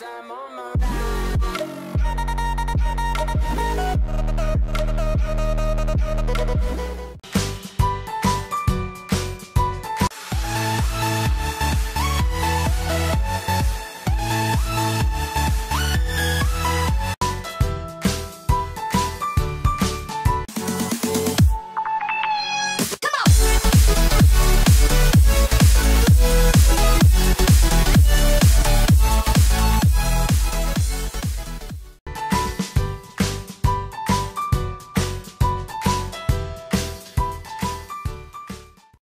I'm on